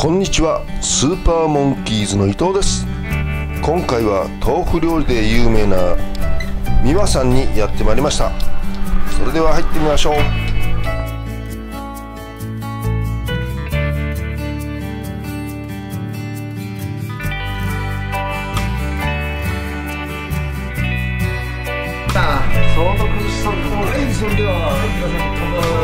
こんにちはスーパーモンキーズの伊藤です。今回は豆腐料理で有名な美和さんにやってまいりました。それでは入ってみましょう。さあ、相当苦しそうです。はい、それでは、館長こ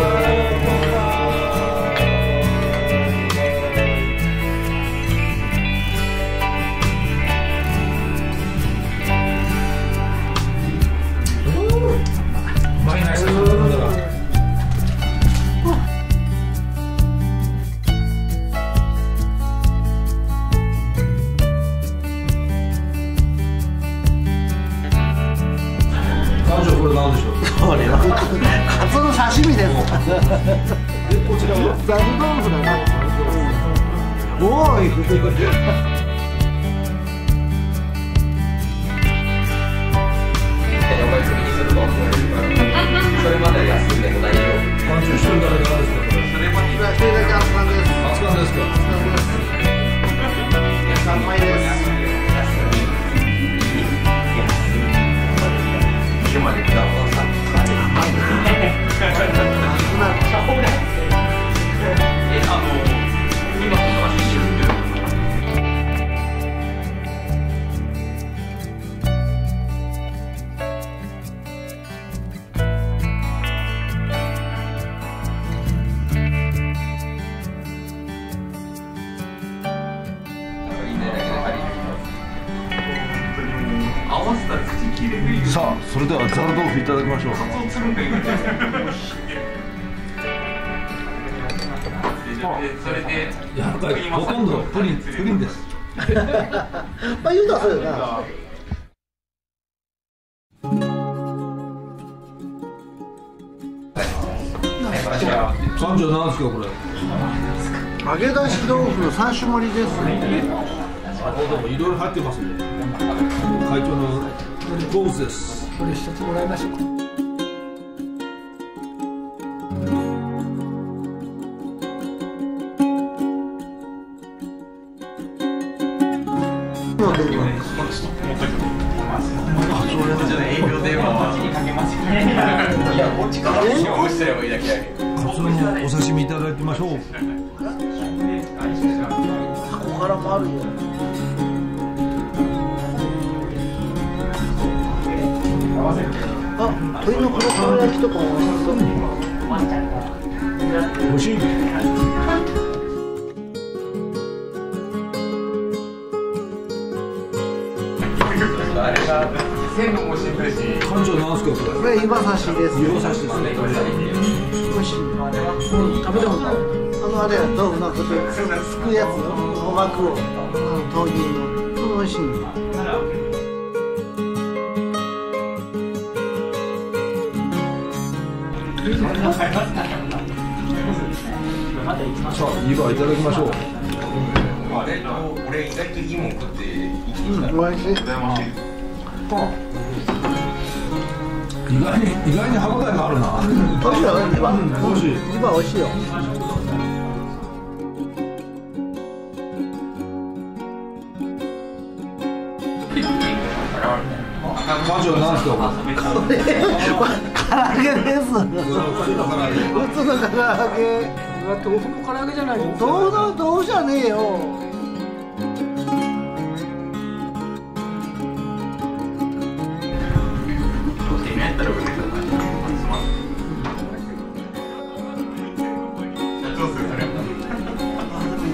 れ何でしょう？これは、カツオの刺身です。こちらはザル豆腐だな。おい。館長一人だけ何ですかこれれではザル豆腐いただきましょう柔らかいほとんどプリンプリンですまあ言うたらそうよな。館長なんですかこれ揚げ出し豆腐の三種盛りです。あでもいろいろ入ってますね会長のゴーズですこれ一つもらいましょう。お刺身いただきましょう箱からもあるよ。あ、鶏の黒川焼きとかも美味しそう。美味しい館長なんですかここれ岩刺しです。れ洋刺しですね美味しい。食べたことある。あのあれや豆腐のことすくうやつのお膜を、あの豆乳の美味しいの。さあ湯葉いただきましょう。俺意外とい。いもん食ってうん、美味しい。意外に意外に歯応えがあるな。美味しいしい。湯葉美味しいよ。館長なんですかこれ、唐揚げです。普通の唐揚げ普通の唐揚げ。豆腐の唐揚げじゃない。豆腐の豆腐じゃねえよ。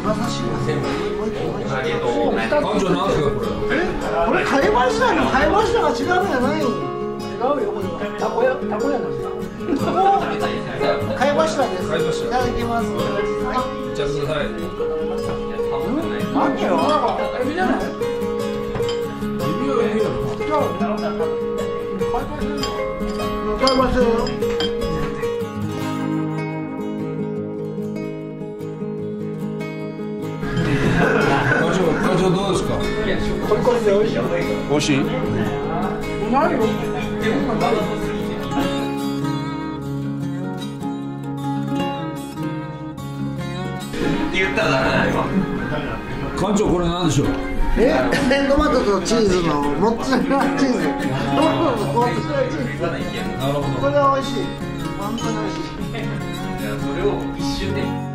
岩刺し館長なんですかこれこれ貝柱の貝柱が違うのじゃない。違うよ、これは。たこや、たこやなんですか。貝柱です。いただきます。はい。じゃあください。何よ。い。館長どうですか？これこれで美味しい。美味しい？何よ。って言ったらダメだよ。館長これなんでしょうえトマトとチーズのモッツァレラチーズ。トマトとモッツァレラチーズなるほこれは美味しい。本当に美味しい。いやそれを一瞬で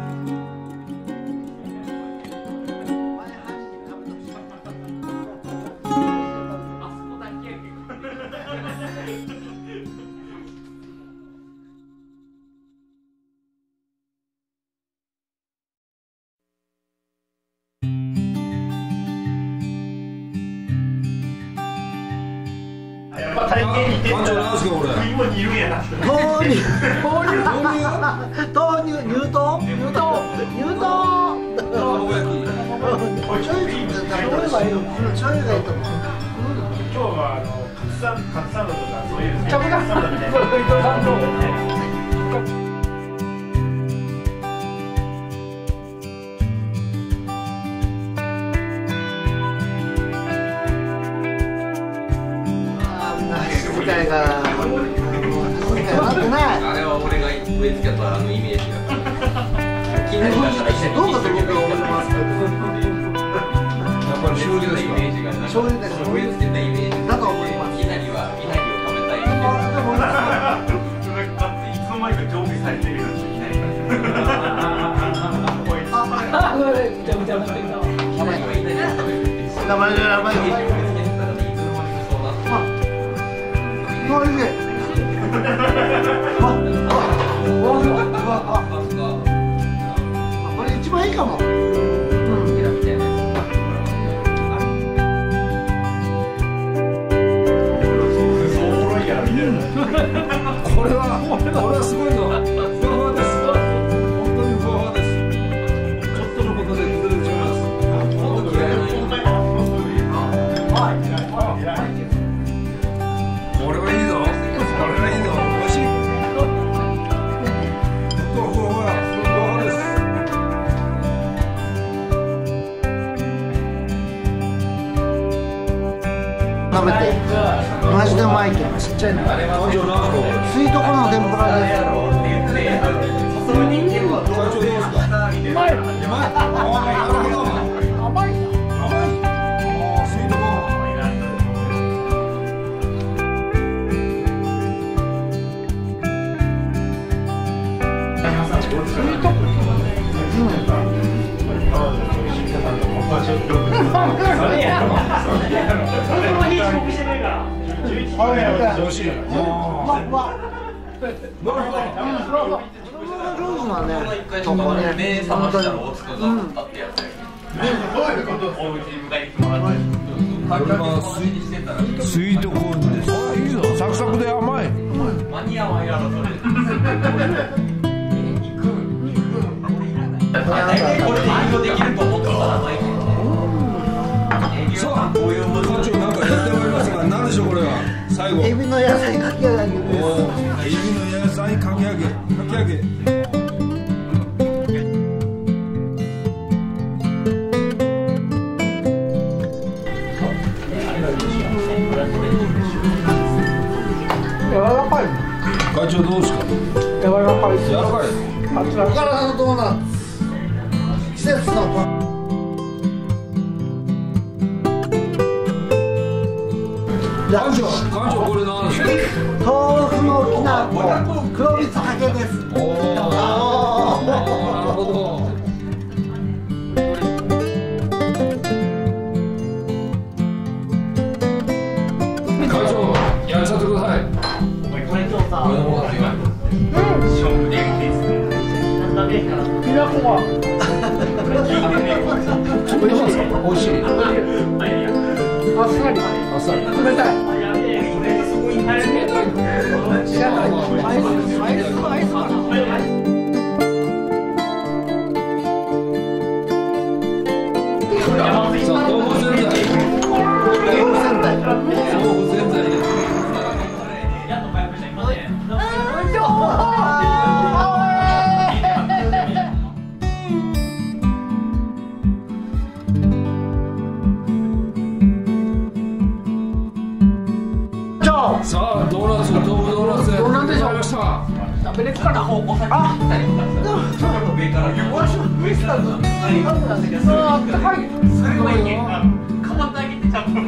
館長なんですかこれ豆乳豆乳豆乳乳糖乳糖乳今日はあのカツサンドとかそういうちゃメージがなんか醤油です植え付けたイメージだと思いますいなりは稲荷を食べたいっていうだっていつの間にか常備されてるようなりこいつあめちゃめちゃ持ってきたわ稲荷は稲荷を食べるってい名前がやばいよ植え付けたらいつの間にかそうなっておいしいこれはすごいぞうまいけんちっちゃいのスイートコーンの天ぷらですうまい美味しいあー上手なね一回とこね目覚ましたら大塚があってやつやお家に迎えに来てもらってスイしてたらスイートコーンですいいぞサクサクで甘い間に合わん。やろそれ柔らかい会長どうですか柔らかい柔らかい熱々体のドーナツ季節のパン館長館長これ何ですか？豆腐のきなこ黒蜜かけです。おおなるほど。会長やらせてくださいこれの方が強いきなこが美味しいあっさりあっさり冷たい知らないアイスアちょさあドーナツ豆腐ドーナツどうなんでしょってまいりました食べれっからこうお酒切っとかさ上から上からあったかいそれはいねかまってあげてちゃんと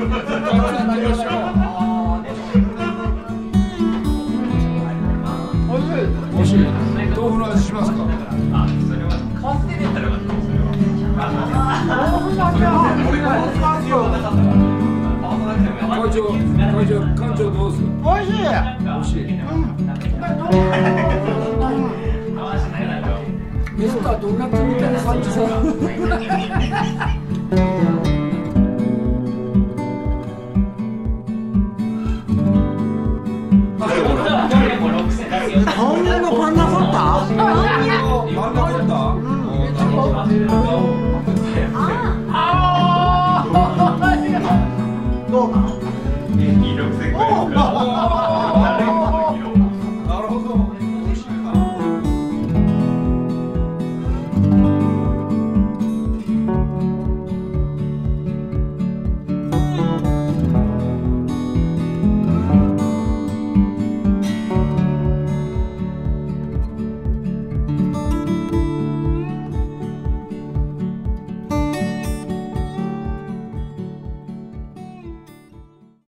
くても会長会長館長どうですか美味しい。美味しいミスタードーナツみたいな感じで